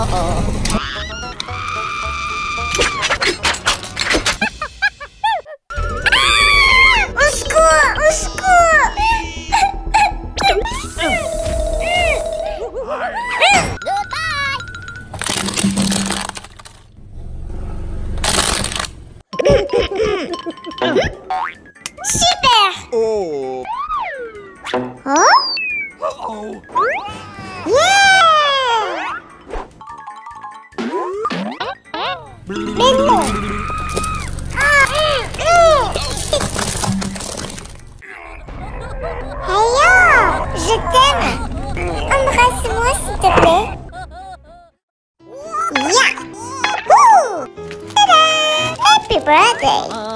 oh. 对。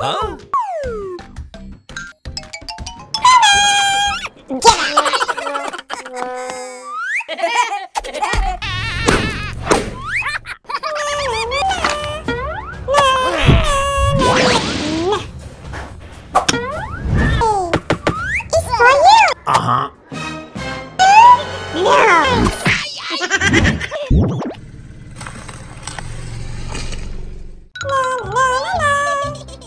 Huh?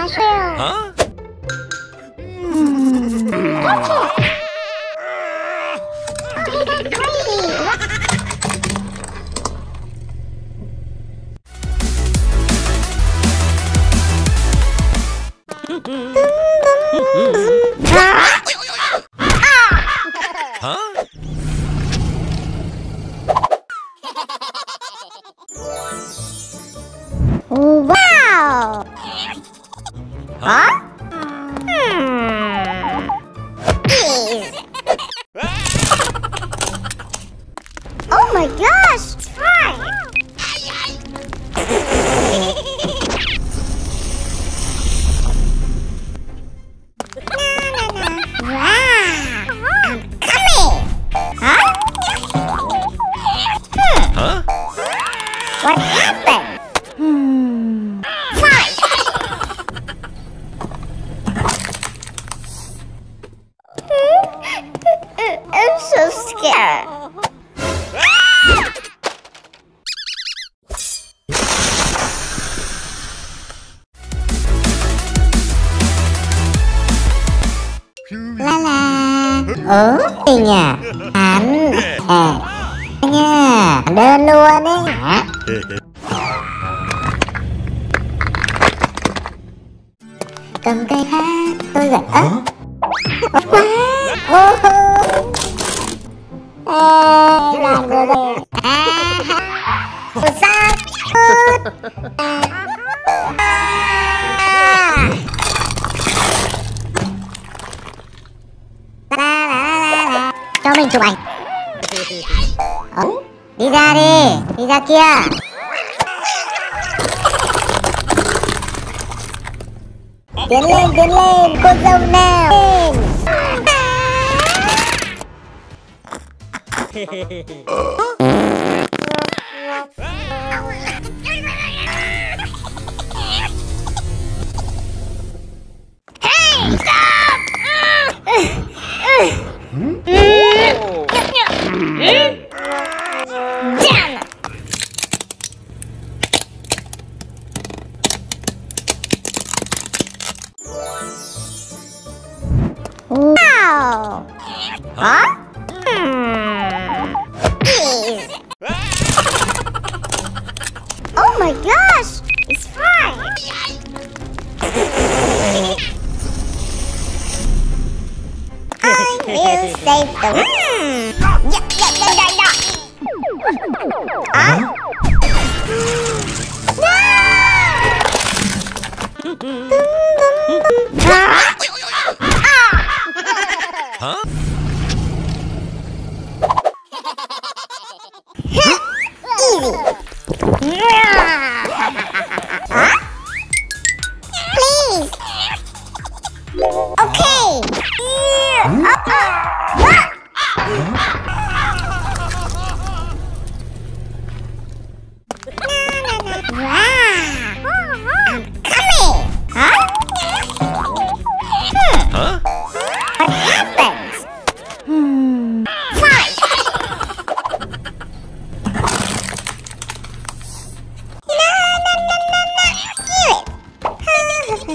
好睡。啊。oh my god! ở thì nhà. Ảnh nha. Đơn luôn ấy. Cầm cây hát, tôi gật ớ quá. Ô hô. Ê làm rồi. đây Ủa? Đi ra đi, đi ra kia. Tiến lên, tiến lên, cô dâu nào. Wow. 아?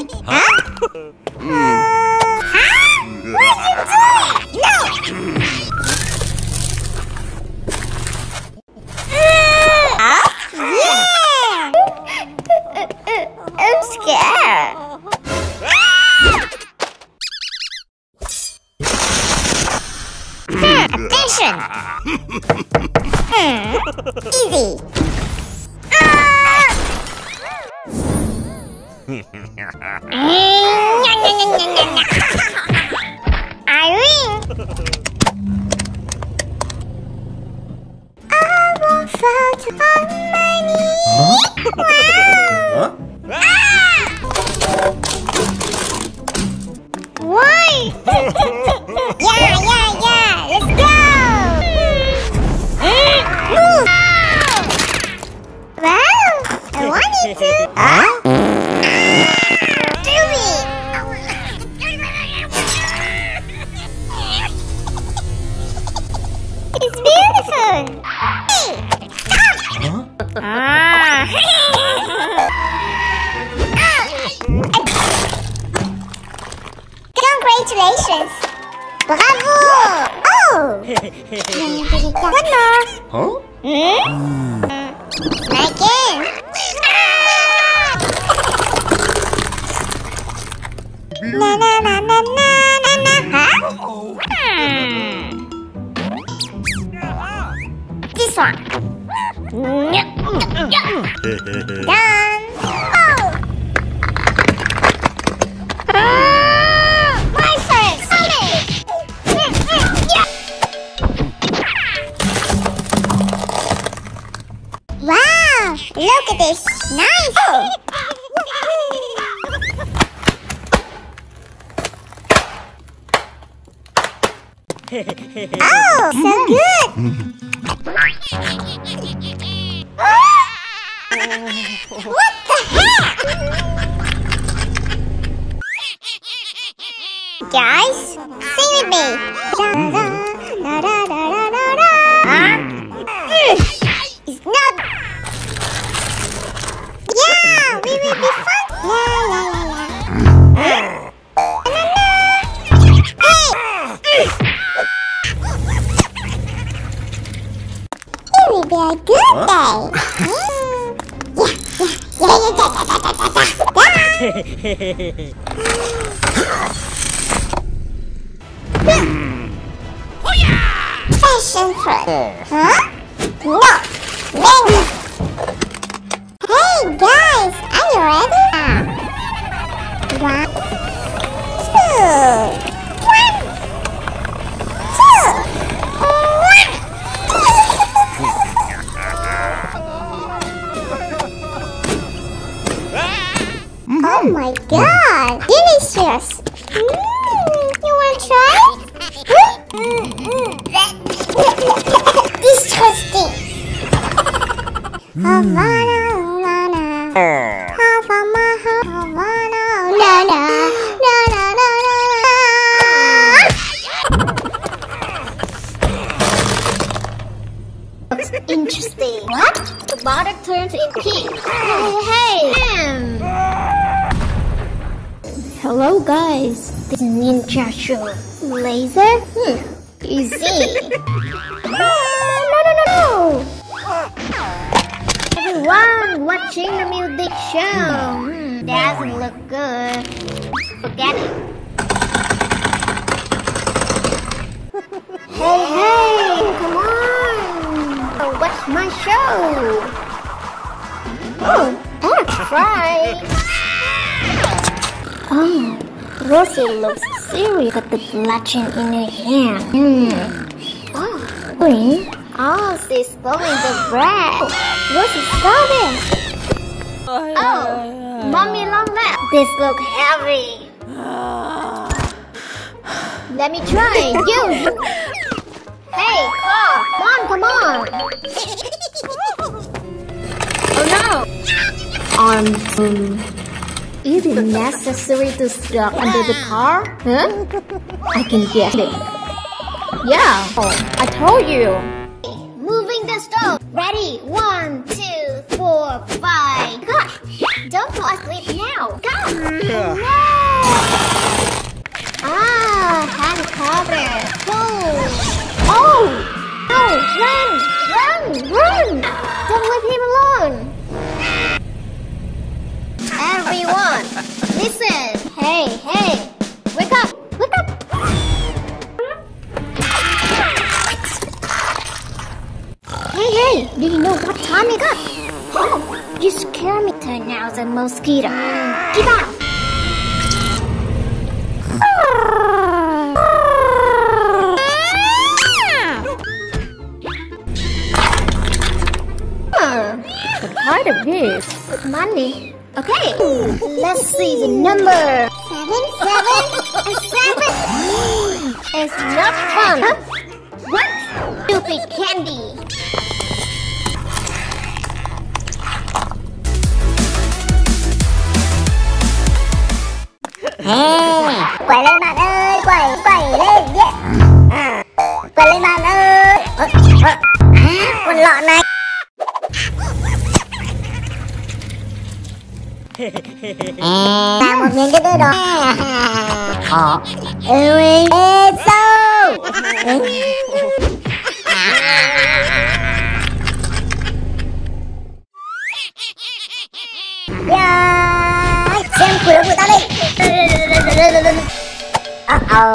어? 음. foot on my knee. Huh? Wow! Huh? Ah! Why? Congratulations! Bravo! Oh! One more! Huh? Hmm? Again! Na na na na na na na huh? Hmm. This one. Done. Wow! Look at this! Nice! oh, oh so mm. good! what the heck? Guys, sing with me. Yeah, yeah, yeah. Passion fruit. Huh? No. Hey guys, are you ready? Oh my god! Delicious! Mm, you want to try? Hmm? Mm, mm. Disgusting! Havana! Guys. This is Ninja Show. Laser? Hmm. Easy. no, no, no, no. Everyone watching the music show. Hmm, doesn't look good. Forget it. Hey, hey, come on. Watch my show. Oh, that's right. Oh, Rosie looks serious with the bludgeon in her hand. Hmm. Oh, green. Oh, she's blowing the bread. Rosie saw this. Oh, Mommy Long Legs. This look heavy. Let me try. You. Hey. Come on, come on. Oh no. Um, is it necessary to stuck under the car? Huh? I can get it. Yeah. Oh, I told you. Moving the stove. Ready? One, two, four, five. Gosh, don't fall asleep now. Go. No. Ah, hand cover. Scare me. Turn out a mosquito. Get out. Of this. Good money. Okay, let's see the number. Seven, seven, and seven. It's not fun. What? Stupid candy. Quẩy lên bạn ơi, quẩy, quẩy lên, yeah. Quẩy lên bạn ơi. Ơ, ơ, À, con lợn này. À, làm một miếng cái tư đó. Ờ. Ừ, ê, sâu. Uh-oh. À, ờ.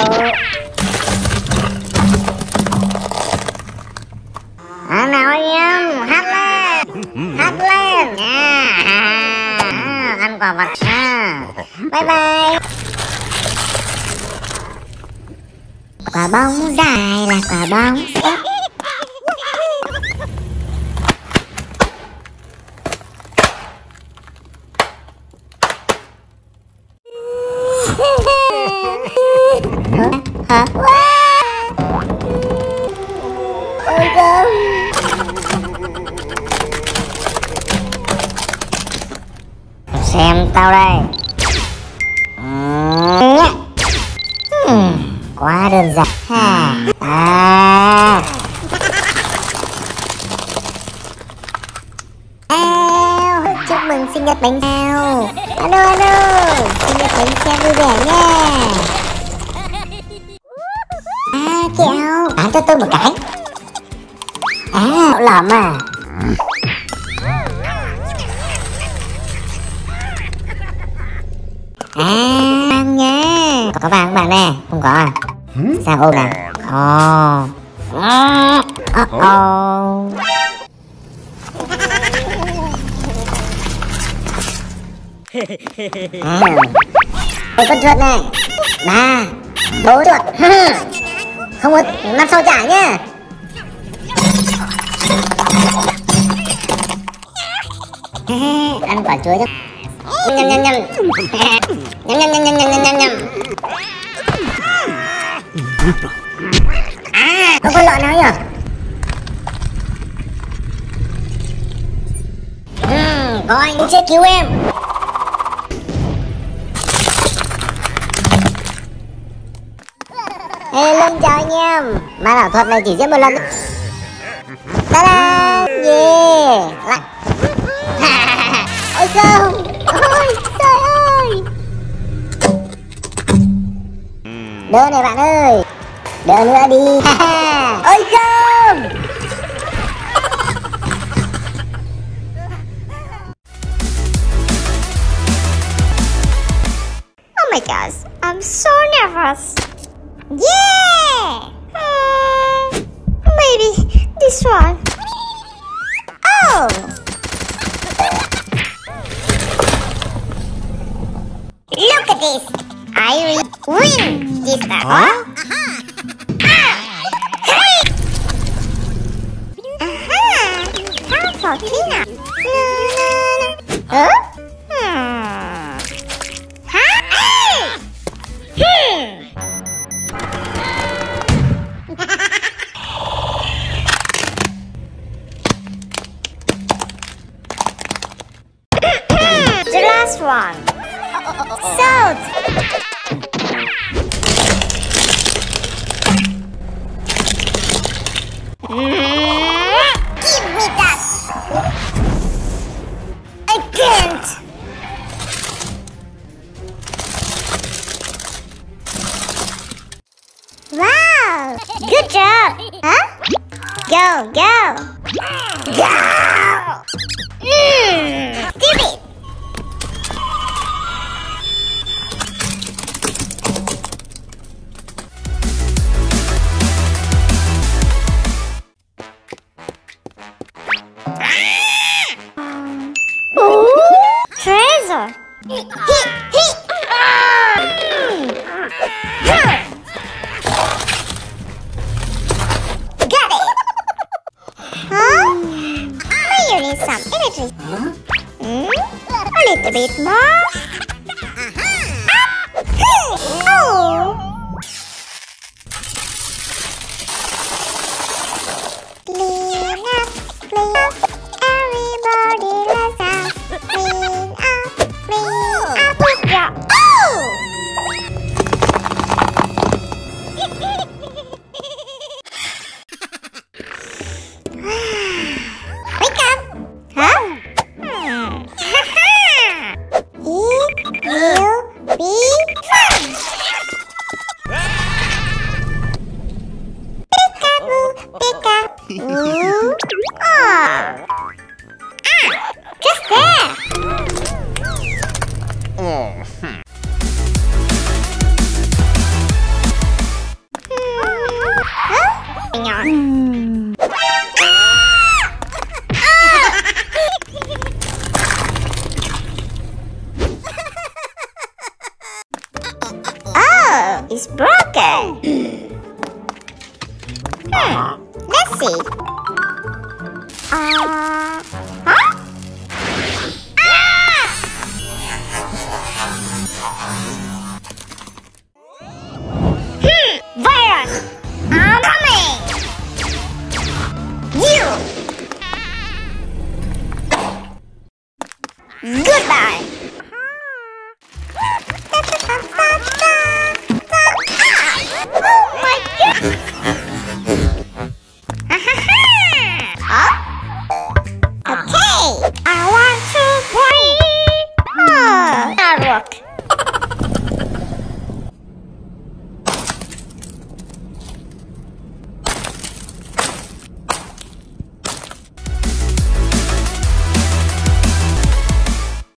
Ờ, nào anh em, hát lên, hát lên. À, à, à ăn quả vật. À. Bye bye. Quả bóng dài là quả bóng hả? Ôi trời Xem tao đây. Ừm, Quá đơn giản. Ha. À. Sinh nhật bánh xe vui vẻ nha À kẹo Bán cho tôi một cái. À lỏm à. À vàng nha. Có vàng không bạn nè? Không có à? Sao ôm nè? Ồ. Ồ Ồ À thấy con chuột này. Ba Bố chuột Không có năm sau trả nhá. Ăn quả chuối chứ Nhâm nhâm nhâm Nhâm. Nhâm nhâm nhâm nhâm nhâm nhâm À Không có lợn nào nhỉ ừ, coi, anh sẽ cứu em. Ê, chào anh em. mà ảo thuật này chỉ giết một lần. Ta-da! Yeah! Lại. Ôi không! Ôi trời ơi! Đỡ này bạn ơi! Đỡ nữa đi! Ôi không! Oh my gosh, I'm so nervous. Yeah! One. Oh! Look at this! I win this time. Huh? One. Salt.